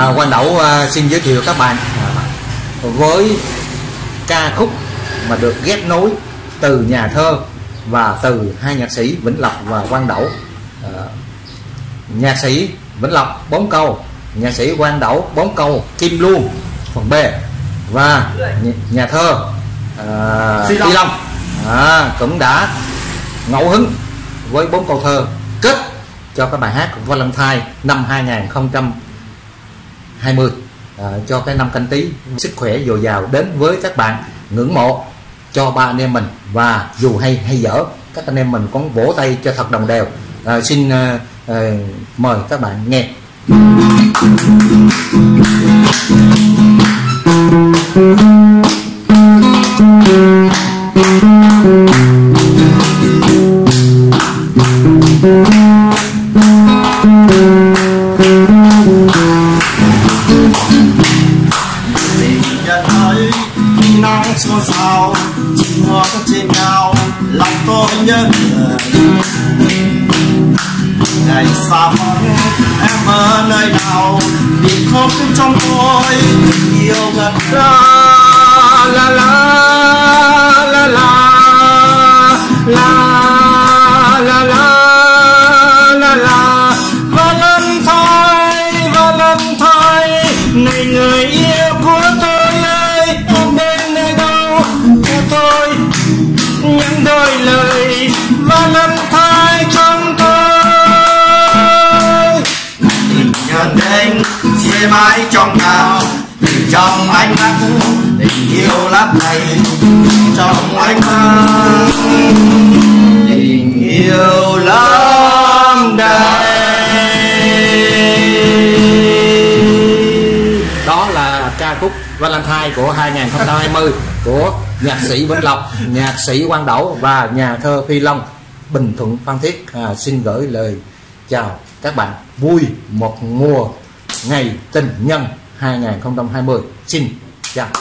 à, Quang Đậu à, xin giới thiệu các bạn. À, với ca khúc mà được ghép nối từ nhà thơ và từ hai nhạc sĩ Vĩnh Lộc và Quang Đậu. À, nhạc sĩ Vĩnh Lộc bốn câu. Nhạc sĩ Quang Đậu bốn câu Kim Luôn phần B. Và nhà, nhà thơ à, Phi Long. Long. À, cũng đã ngẫu hứng với bốn câu thơ kết cho cái bài hát Valentine năm 2020 à, cho cái năm canh tí sức khỏe dồi dào đến với các bạn ngưỡng mộ cho ba anh em mình. Và dù hay hay dở các anh em mình cũng vỗ tay cho thật đồng đều. À, xin à, à, mời các bạn nghe. mình xôn xao chim hoa cất trên cao lòng tôi nhớ người. Ngày xa vắng em ở nơi nào? Vì khóc trong tôi, yêu ngất la la la la la la la la la la. Valentine Valentine này người yêu của tôi. Nhận đến sẽ mãi trong nào trong ánh mắt tình yêu lắm này trong ánh mắt. Tình yêu lắm đây đó là ca khúc Valentine của 2020 của nhạc sĩ Vĩnh Lộc, nhạc sĩ Quang Đẩu và nhà thơ Phi Long. Bình Thuận Phan Thiết à, xin gửi lời chào các bạn vui một mùa ngày tình nhân 2020 xin chào.